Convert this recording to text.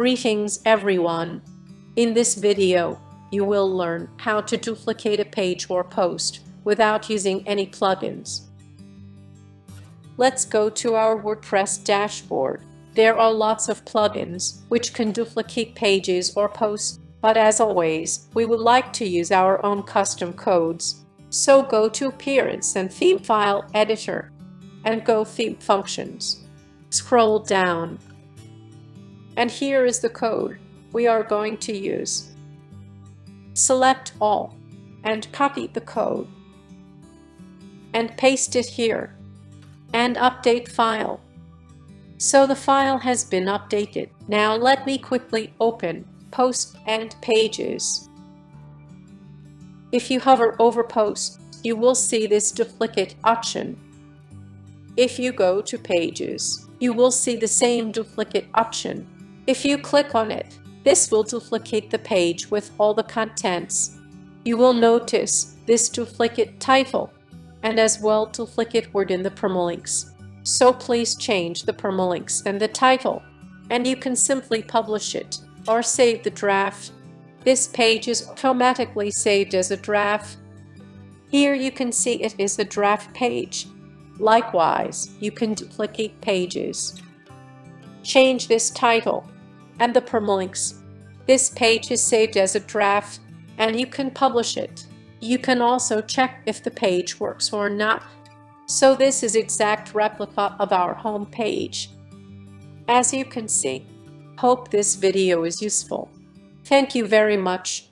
Greetings everyone! In this video, you will learn how to duplicate a page or post without using any plugins. Let's go to our WordPress dashboard. There are lots of plugins which can duplicate pages or posts, but as always, we would like to use our own custom codes. So go to Appearance and Theme File Editor and go Theme Functions. Scroll down. And here is the code we are going to use. Select all and copy the code and paste it here and update file. So the file has been updated. Now let me quickly open Post and Pages. If you hover over Post, you will see this duplicate option. If you go to Pages, you will see the same duplicate option. If you click on it, this will duplicate the page with all the contents. You will notice this duplicate title and as well duplicate word in the permalinks. So please change the permalinks and the title, and you can simply publish it or save the draft. This page is automatically saved as a draft. Here you can see it is a draft page. Likewise, you can duplicate pages. Change this title and the permalinks. This page is saved as a draft and you can publish it. You can also check if the page works or not so this is exact replica of our home page. As you can see, hope this video is useful. Thank you very much